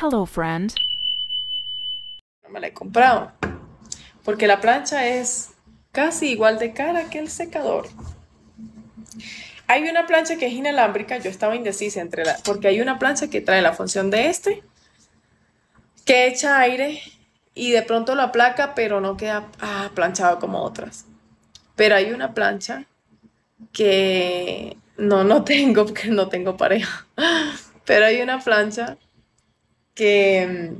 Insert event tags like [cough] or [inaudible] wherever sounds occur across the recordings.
Hello, friend. No me la he comprado. Porque la plancha es casi igual de cara que el secador. Hay una plancha que es inalámbrica, yo estaba indecisa entre la, porque hay una plancha que trae la función de este, que echa aire y de pronto lo aplaca, pero no queda ah, planchado como otras. Pero hay una plancha que no, no tengo, [laughs] porque no tengo pareja. Pero hay una plancha que,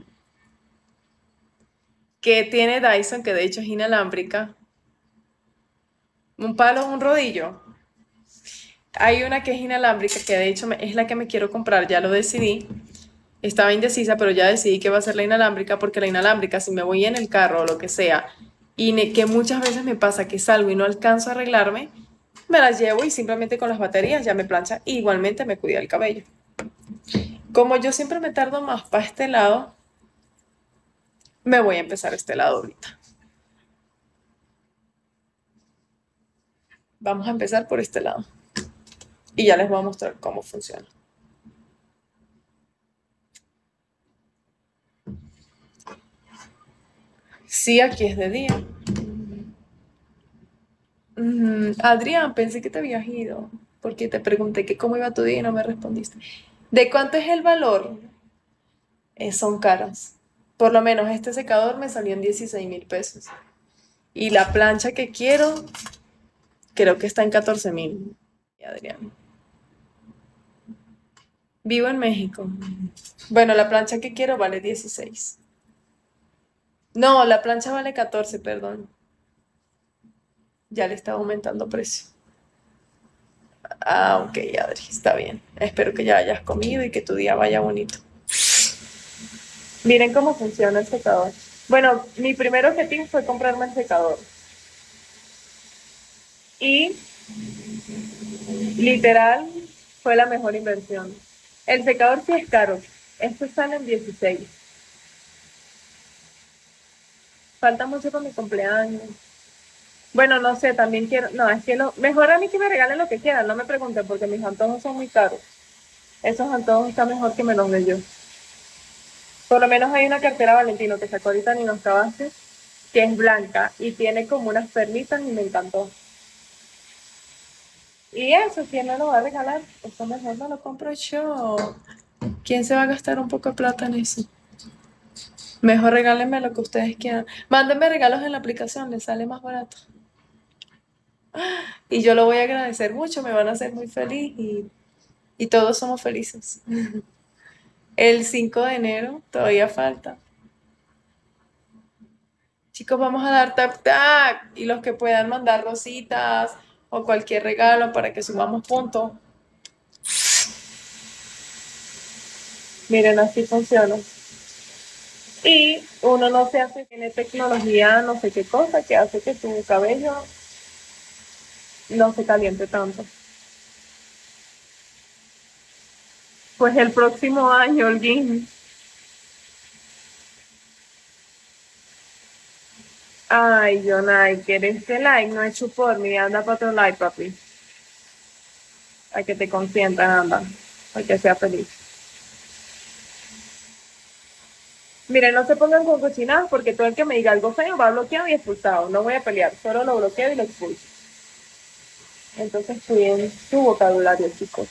que tiene Dyson, que de hecho es inalámbrica. Un palo, un rodillo. Hay una que es inalámbrica, que de hecho es la que me quiero comprar, ya lo decidí. Estaba indecisa, pero ya decidí que va a ser la inalámbrica, porque la inalámbrica, si me voy en el carro o lo que sea, y que muchas veces me pasa que salgo y no alcanzo a arreglarme, me las llevo y simplemente con las baterías ya me plancha. Igualmente me cuida el cabello. Como yo siempre me tardo más para este lado, me voy a empezar este lado ahorita. Vamos a empezar por este lado. Y ya les voy a mostrar cómo funciona. Sí, aquí es de día. Mm, Adrián, pensé que te habías ido porque te pregunté que cómo iba tu día y no me respondiste. ¿De cuánto es el valor? Eh, son caras. Por lo menos este secador me salió en 16 mil pesos. Y la plancha que quiero, creo que está en 14 mil. Adrián. Vivo en México. Bueno, la plancha que quiero vale 16. No, la plancha vale 14, perdón ya le está aumentando precio. Ah, ok, Adri, está bien. Espero que ya hayas comido y que tu día vaya bonito. Miren cómo funciona el secador. Bueno, mi primer objetivo fue comprarme el secador. Y literal fue la mejor inversión. El secador sí es caro. Estos sale en 16. Falta mucho para mi cumpleaños. Bueno, no sé, también quiero, no, es que lo, mejor a mí que me regalen lo que quieran, no me pregunten porque mis antojos son muy caros. Esos antojos están mejor que me los de yo. Por lo menos hay una cartera Valentino que sacó ahorita Nino Cabastes, que es blanca y tiene como unas perlitas y me encantó. Y eso, ¿quién me lo va a regalar? Eso mejor no lo compro yo. ¿Quién se va a gastar un poco de plata en eso? Mejor regálenme lo que ustedes quieran. Mándenme regalos en la aplicación, les sale más barato. Y yo lo voy a agradecer mucho, me van a hacer muy feliz y, todos somos felices. El 5 de enero todavía falta. Chicos, vamos a dar tap tap y los que puedan mandar rositas o cualquier regalo para que sumamos puntos. Miren, así funciona. Y uno no se hace, tiene tecnología, no sé qué cosa, que hace que tu cabello no se caliente tanto. Pues el próximo año, game. Ay, Jonay, ¿quieres este like? No he hecho por mí. Anda para otro like, papi. Hay que te consientan, anda. Hay que sea feliz. Miren, no se pongan con cochinadas porque todo el que me diga algo feo va bloqueado y expulsado. No voy a pelear, solo lo bloqueo y lo expulso. Entonces cuiden su vocabulario, chicos.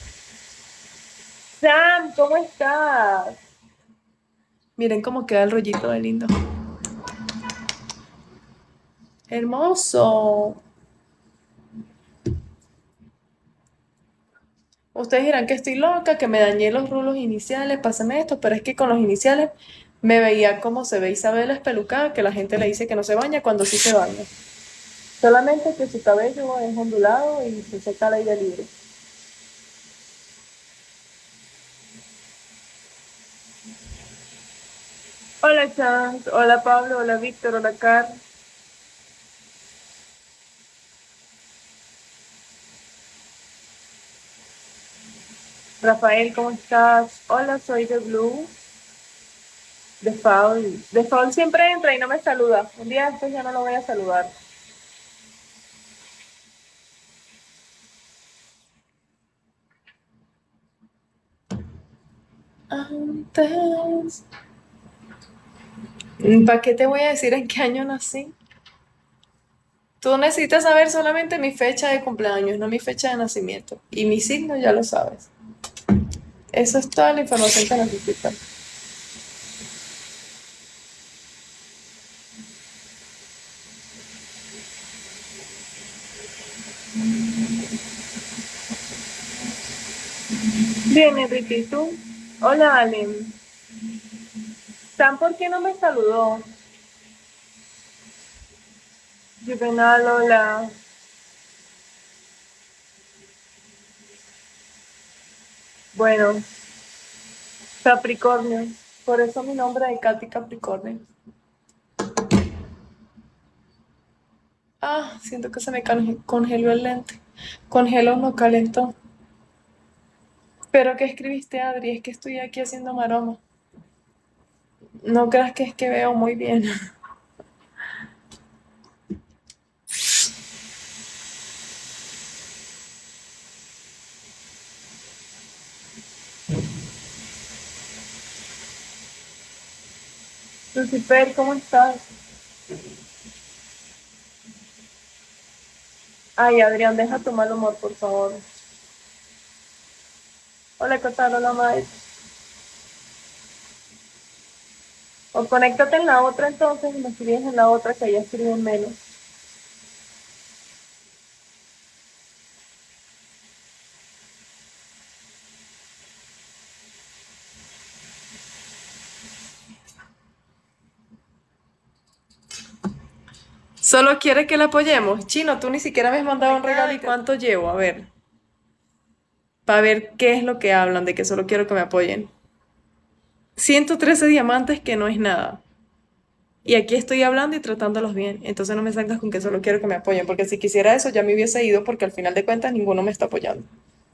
Sam, ¿cómo estás? Miren cómo queda el rollito de lindo. Hermoso. Ustedes dirán que estoy loca, que me dañé los rulos iniciales, pásame esto, pero es que con los iniciales me veía como se ve Isabel espelucada, que la gente le dice que no se baña cuando sí se baña. Solamente que su cabello es ondulado y se seca al aire libre. Hola Chance, hola Pablo, hola Víctor, hola Car. Rafael, ¿cómo estás? Hola, soy de Blue. De Faul. De Faul siempre entra y no me saluda. Un día después ya no lo voy a saludar. Antes. ¿Para qué te voy a decir en qué año nací? Tú necesitas saber solamente mi fecha de cumpleaños, no mi fecha de nacimiento. Y mi signo ya lo sabes. Eso es toda la información que necesitas. Bien, Enrique, ¿y tú? Hola, Alem. ¿San por qué no me saludó? Juvenal, hola. Bueno, Capricornio. Por eso mi nombre es Katy Capricornio. Ah, siento que se me congeló el lente. Congeló, no calentó. ¿Pero qué escribiste, Adri? Es que estoy aquí haciendo maroma. No creas que es que veo muy bien. [laughs] Lucifer, ¿cómo estás? Ay, Adrián, deja tu mal humor, por favor. Hola, ¿qué tal? Hola, Mike. O conéctate en la otra entonces y me escribes en la otra que ya escriben menos. Solo quiere que la apoyemos. Chino, tú ni siquiera me has mandado un regalo y cuánto llevo. A ver. Para ver qué es lo que hablan de que solo quiero que me apoyen. 113 diamantes que no es nada. Y aquí estoy hablando y tratándolos bien. Entonces no me salgas con que solo quiero que me apoyen. Porque si quisiera eso ya me hubiese ido porque al final de cuentas ninguno me está apoyando.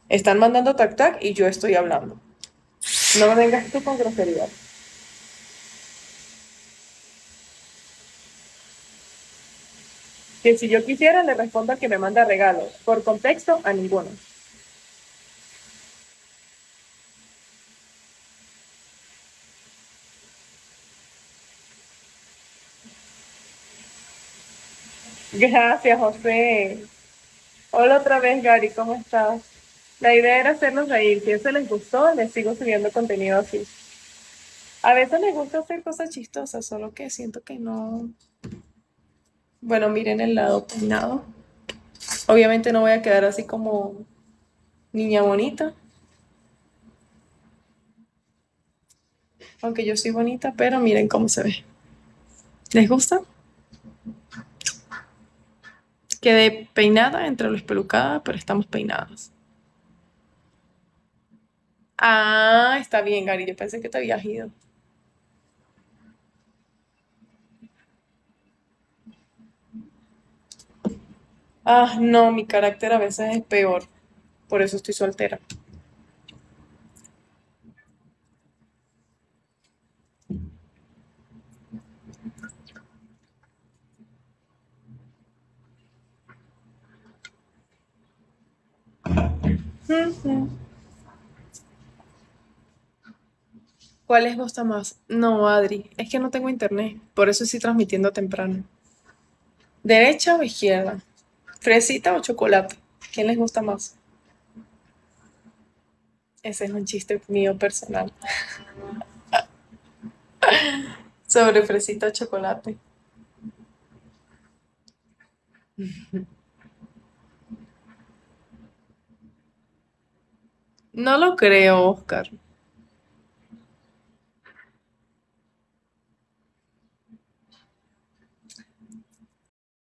Están mandando tac tac y yo estoy hablando. No me vengas tú con grosería. Que si yo quisiera, le respondo que me manda regalos. Por contexto, a ninguno. Gracias, José. Hola otra vez, Gary, ¿cómo estás? La idea era hacernos reír. Si eso les gustó, les sigo subiendo contenido así. A veces les gusta hacer cosas chistosas, solo que siento que no, bueno, miren el lado peinado. Obviamente no voy a quedar así como niña bonita. Aunque yo soy bonita, pero miren cómo se ve. ¿Les gusta? Quedé peinada entre los pelucadas, pero estamos peinadas. Ah, está bien, Gary. Yo pensé que te habías ido. Ah, no, mi carácter a veces es peor. Por eso estoy soltera. ¿Cuál les gusta más? No, Adri, es que no tengo internet, por eso estoy transmitiendo temprano. ¿Derecha o izquierda? ¿Fresita o chocolate? ¿Quién les gusta más? Ese es un chiste mío personal. [laughs] Sobre fresita o chocolate. No lo creo, Oscar.